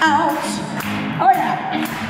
out. Oh yeah.